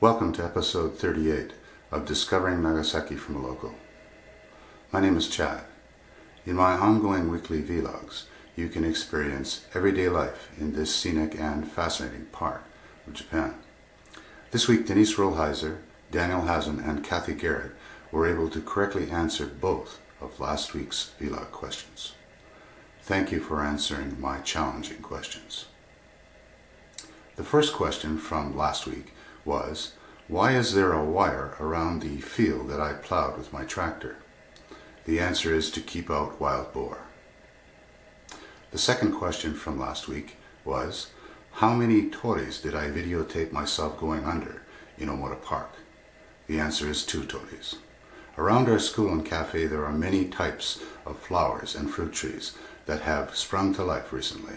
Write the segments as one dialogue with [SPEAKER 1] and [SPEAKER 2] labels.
[SPEAKER 1] Welcome to episode 38 of Discovering Nagasaki from a Local. My name is Chad. In my ongoing weekly vlogs, you can experience everyday life in this scenic and fascinating part of Japan. This week, Denise Rollheiser, Daniel Hazen, and Kathy Garrett were able to correctly answer both of last week's vlog questions. Thank you for answering my challenging questions. The first question from last week was, why is there a wire around the field that I plowed with my tractor? The answer is to keep out wild boar. The second question from last week was, how many tories did I videotape myself going under in Omota Park? The answer is two tories. Around our school and cafe there are many types of flowers and fruit trees that have sprung to life recently,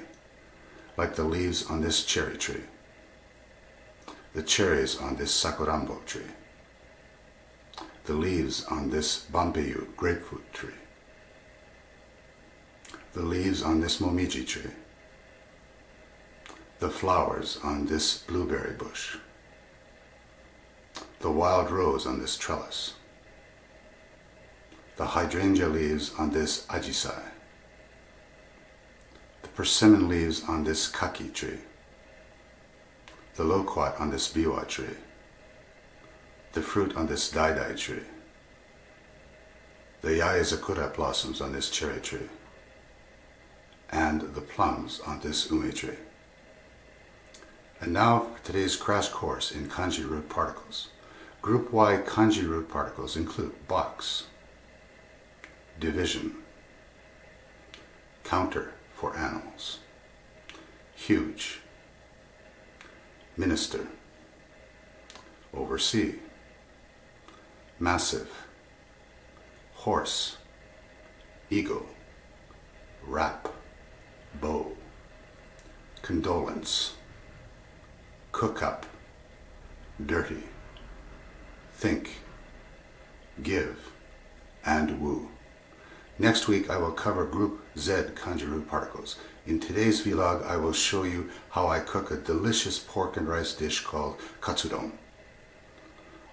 [SPEAKER 1] like the leaves on this cherry tree, the cherries on this sakurambo tree, the leaves on this banpeiyu grapefruit tree, the leaves on this momiji tree, the flowers on this blueberry bush, the wild rose on this trellis, the hydrangea leaves on this ajisai, the persimmon leaves on this kaki tree, the loquat on this biwa tree, the fruit on this daidai tree, the yaezakura blossoms on this cherry tree, and the plums on this ume tree. And now for today's crash course in kanji root particles. Group Y kanji root particles include box, division, counter for animals, huge, minister, oversee, massive, horse, ego, rap, bow, condolence, cook up, dirty, think, give, and woo. Next week I will cover group Z root particles. In today's vlog I will show you how I cook a delicious pork and rice dish called katsudon.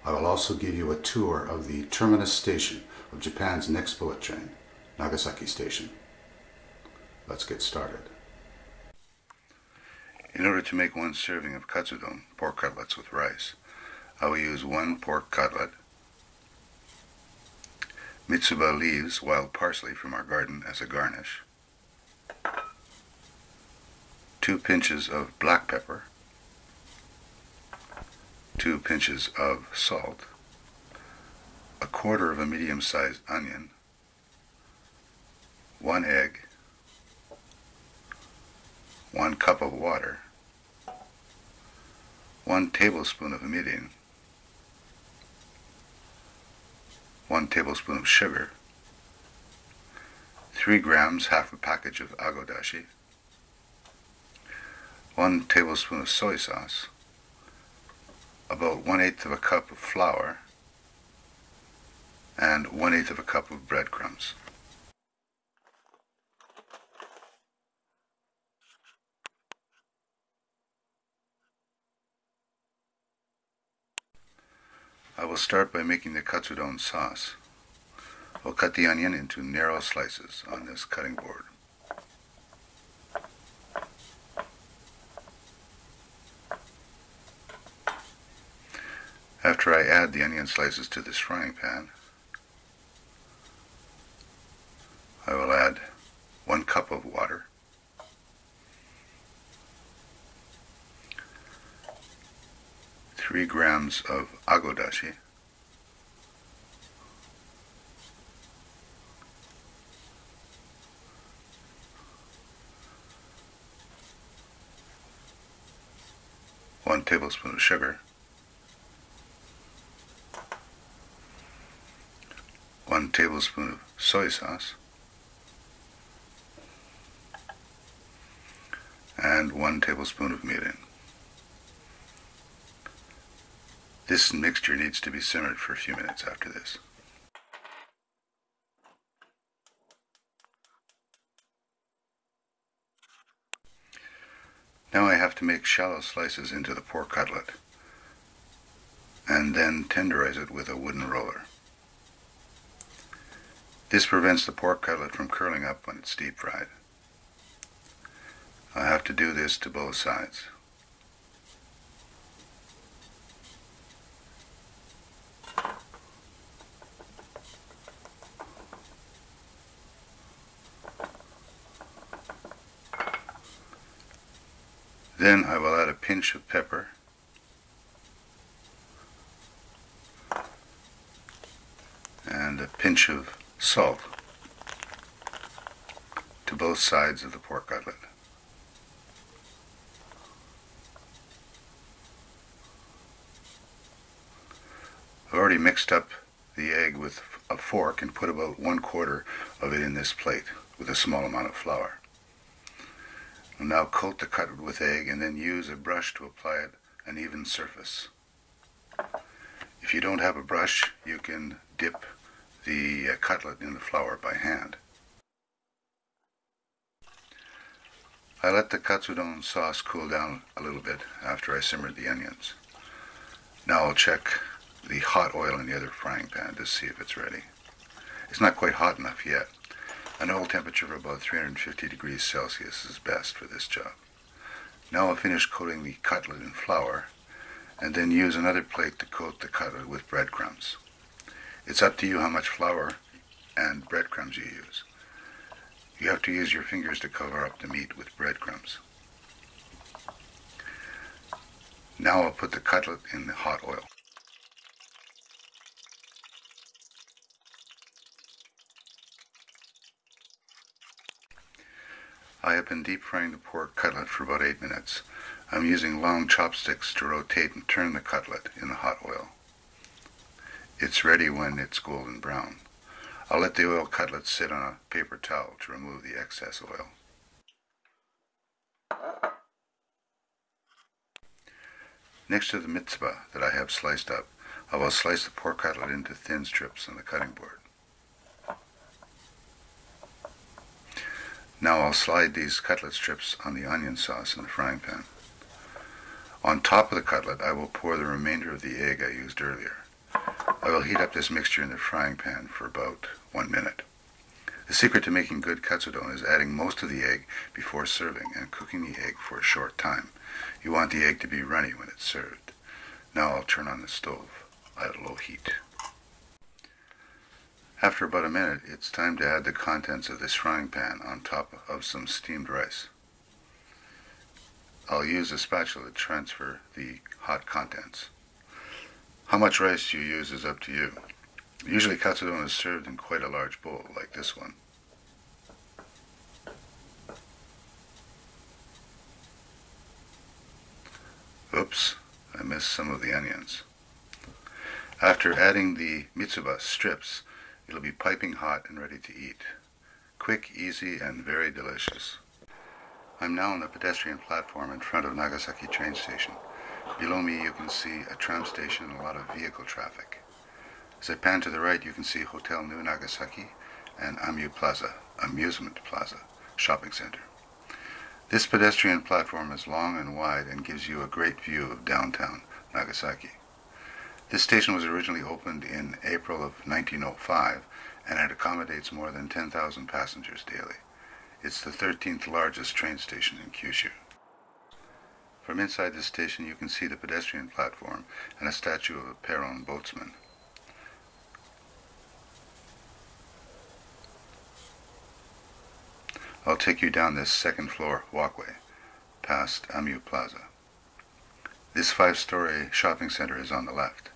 [SPEAKER 1] I will also give you a tour of the terminus station of Japan's next bullet train, Nagasaki Station. Let's get started. In order to make one serving of katsudon, pork cutlets with rice, I will use one pork cutlet, mitsuba leaves, wild parsley from our garden as a garnish, two pinches of black pepper, two pinches of salt, a quarter of a medium-sized onion, one egg, one cup of water, one tablespoon of mirin, one tablespoon of sugar, three grams, half a package of agodashi, one tablespoon of soy sauce, about one-eighth of a cup of flour, and one-eighth of a cup of breadcrumbs. I will start by making the katsudon sauce. I'll cut the onion into narrow slices on this cutting board. After I add the onion slices to this frying pan, I will add one cup of water, three grams of agodashi, one tablespoon of sugar, one tablespoon of soy sauce, and one tablespoon of mirin. This mixture needs to be simmered for a few minutes after this. Now I have to make shallow slices into the pork cutlet. and then tenderize it with a wooden roller. This prevents the pork cutlet from curling up when it's deep fried. I have to do this to both sides. Then I will add a pinch of pepper and a pinch of salt to both sides of the pork cutlet. I've already mixed up the egg with a fork and put about one quarter of it in this plate with a small amount of flour. I'll now coat the cutlet with egg and then use a brush to apply it an even surface. If you don't have a brush, you can dip the uh, cutlet in the flour by hand. I let the katsudon sauce cool down a little bit after I simmered the onions. Now I'll check the hot oil in the other frying pan to see if it's ready. It's not quite hot enough yet. An oil temperature of about 350 degrees Celsius is best for this job. Now I'll finish coating the cutlet in flour and then use another plate to coat the cutlet with breadcrumbs. It's up to you how much flour and breadcrumbs you use. You have to use your fingers to cover up the meat with breadcrumbs. Now I'll put the cutlet in the hot oil. I have been deep frying the pork cutlet for about 8 minutes. I'm using long chopsticks to rotate and turn the cutlet in the hot oil. It's ready when it's golden brown. I'll let the oil cutlet sit on a paper towel to remove the excess oil. Next to the mitsuba that I have sliced up, I will slice the pork cutlet into thin strips on the cutting board. Now I'll slide these cutlet strips on the onion sauce in the frying pan. On top of the cutlet, I will pour the remainder of the egg I used earlier. I will heat up this mixture in the frying pan for about one minute. The secret to making good katsudon is adding most of the egg before serving and cooking the egg for a short time. You want the egg to be runny when it's served. Now I'll turn on the stove at low heat. After about a minute, it's time to add the contents of this frying pan on top of some steamed rice. I'll use a spatula to transfer the hot contents. How much rice you use is up to you. Usually katsudon is served in quite a large bowl, like this one. Oops, I missed some of the onions. After adding the mitsuba strips, it'll be piping hot and ready to eat. Quick, easy, and very delicious. I'm now on the pedestrian platform in front of Nagasaki train station. Below me you can see a tram station and a lot of vehicle traffic. As I pan to the right you can see Hotel New Nagasaki and Amu Plaza, Amusement Plaza, shopping center. This pedestrian platform is long and wide and gives you a great view of downtown Nagasaki. This station was originally opened in April of 1905 and it accommodates more than 10,000 passengers daily. It's the 13th largest train station in Kyushu. From inside the station you can see the pedestrian platform and a statue of a Peiron boatsman. I'll take you down this second floor walkway past Amu Plaza. This five-story shopping center is on the left.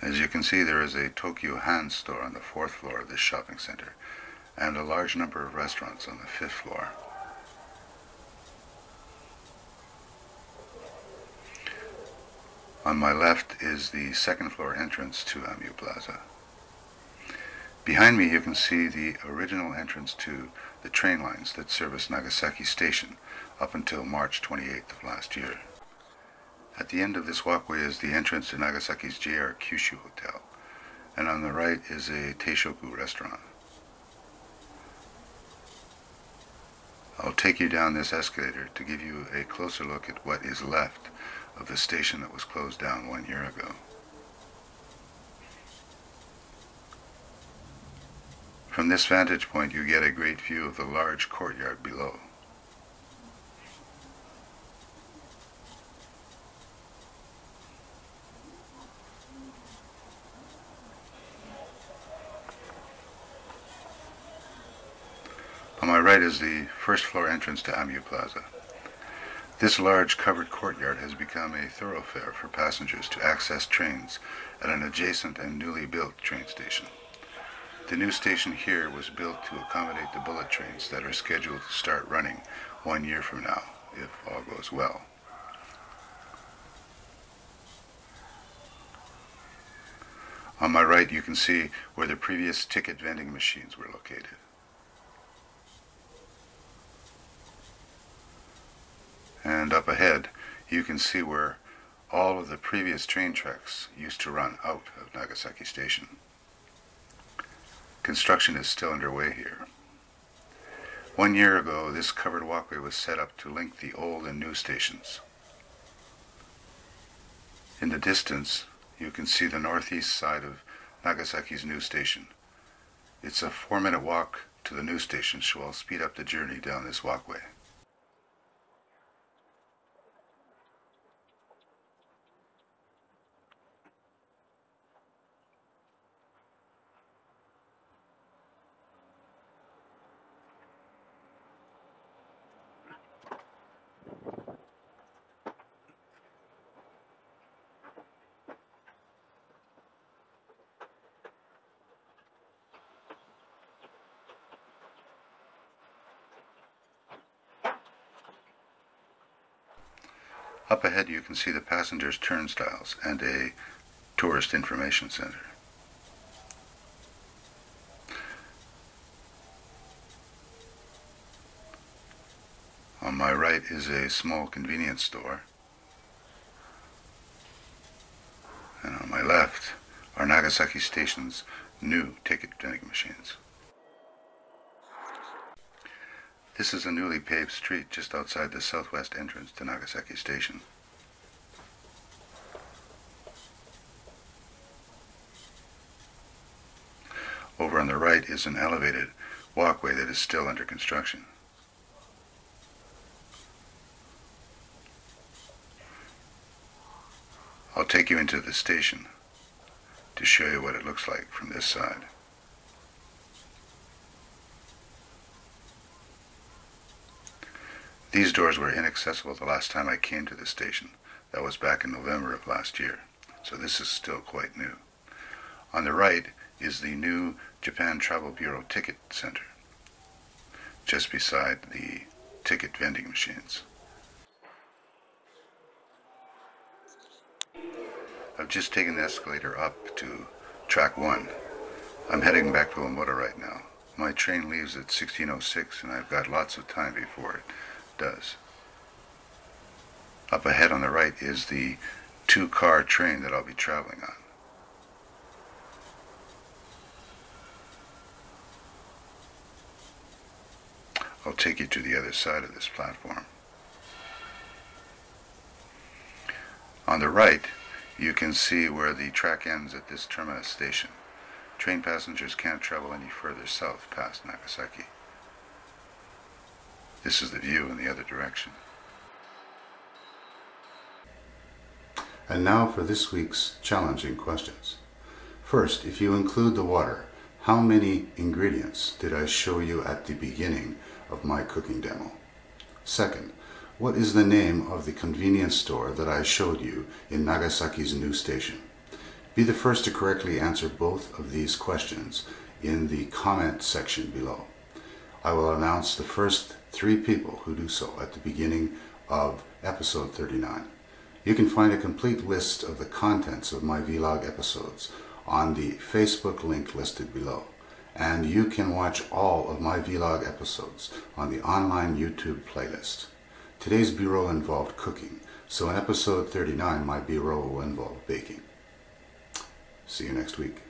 [SPEAKER 1] As you can see, there is a Tokyu Hands store on the fourth floor of this shopping center and a large number of restaurants on the fifth floor. On my left is the second floor entrance to Amu Plaza. Behind me you can see the original entrance to the train lines that service Nagasaki Station up until March 28th of last year. At the end of this walkway is the entrance to Nagasaki's JR Kyushu Hotel, and on the right is a Teishoku restaurant. I'll take you down this escalator to give you a closer look at what is left of the station that was closed down one year ago. From this vantage point you get a great view of the large courtyard below. Right is the first floor entrance to Amu Plaza. This large covered courtyard has become a thoroughfare for passengers to access trains at an adjacent and newly built train station. The new station here was built to accommodate the bullet trains that are scheduled to start running one year from now, if all goes well. On my right you can see where the previous ticket vending machines were located. And up ahead you can see where all of the previous train tracks used to run out of Nagasaki Station. Construction is still underway here. One year ago, this covered walkway was set up to link the old and new stations. In the distance, you can see the northeast side of Nagasaki's new station. It's a four-minute walk to the new station, so I'll speed up the journey down this walkway. Up ahead you can see the passengers' turnstiles and a tourist information center. On my right is a small convenience store. And on my left are Nagasaki Station's new ticket vending machines. This is a newly paved street just outside the southwest entrance to Nagasaki Station. Over on the right is an elevated walkway that is still under construction. I'll take you into the station to show you what it looks like from this side. These doors were inaccessible the last time I came to the station. That was back in November of last year. So this is still quite new. On the right is the new Japan Travel Bureau Ticket Center, just beside the ticket vending machines. I've just taken the escalator up to track one. I'm heading back to Omoda right now. My train leaves at 1606 and I've got lots of time before it does. Up ahead on the right is the two-car train that I'll be traveling on. I'll take you to the other side of this platform. On the right, you can see where the track ends at this terminus station. Train passengers can't travel any further south past Nagasaki. This is the view in the other direction. And now for this week's challenging questions. First, if you include the water, how many ingredients did I show you at the beginning of my cooking demo? Second, what is the name of the convenience store that I showed you in Nagasaki's new station? Be the first to correctly answer both of these questions in the comment section below. I will announce the first three people who do so at the beginning of episode 39. You can find a complete list of the contents of my vlog episodes on the Facebook link listed below. And you can watch all of my vlog episodes on the online YouTube playlist. Today's B-roll involved cooking, so in episode 39 my B-roll will involve baking. See you next week.